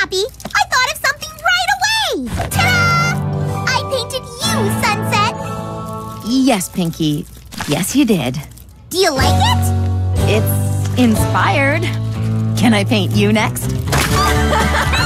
happy. I thought of something right away. Ta-da! I painted you, Sunset. Yes, Pinkie. Yes, you did. Do you like it? It's inspired. Can I paint you next?